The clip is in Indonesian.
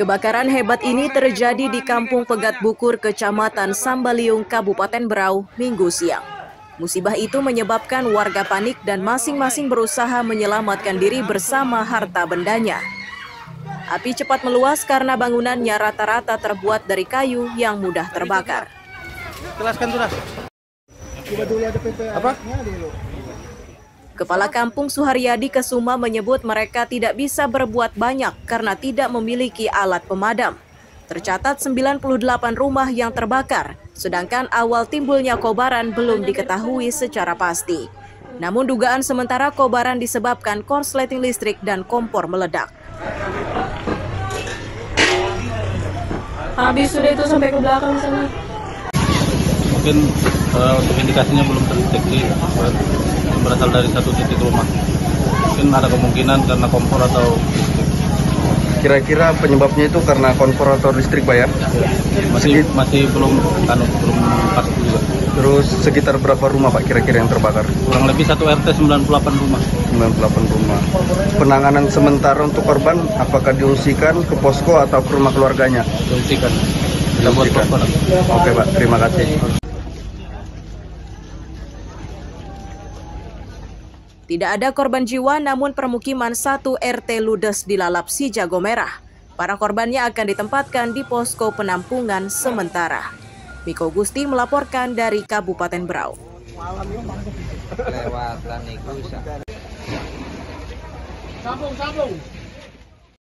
Kebakaran hebat ini terjadi di Kampung Pegat Bukur, Kecamatan Sambaliung, Kabupaten Berau, Minggu siang. Musibah itu menyebabkan warga panik dan masing-masing berusaha menyelamatkan diri bersama harta bendanya. Api cepat meluas karena bangunannya rata-rata terbuat dari kayu yang mudah terbakar. Jelaskan tuh Apa? Kepala Kampung Suharyadi Kesuma menyebut mereka tidak bisa berbuat banyak karena tidak memiliki alat pemadam. Tercatat 98 rumah yang terbakar, sedangkan awal timbulnya kobaran belum diketahui secara pasti. Namun dugaan sementara kobaran disebabkan korsleting listrik dan kompor meledak. Habis sudah itu sampai ke belakang sana. Mungkin uh, untuk indikasinya belum terdeteksi berasal dari satu titik rumah. Mungkin ada kemungkinan karena kompor atau listrik. Kira-kira penyebabnya itu karena kompor atau listrik, Pak ya? Masih masih belum anu, belum pasti juga. Terus sekitar berapa rumah, Pak, kira-kira yang terbakar? Kurang lebih satu RT 98 rumah. 98 rumah. Penanganan sementara untuk korban apakah diungsikan ke posko atau ke rumah keluarganya? Diungsikan. Kita buat Diungsikan. posko. Oke, Pak. Terima kasih. Tidak ada korban jiwa namun permukiman satu RT ludes dilalap si jago merah. Para korbannya akan ditempatkan di posko penampungan sementara. Miko Gusti melaporkan dari Kabupaten Berau. Sambung, sambung.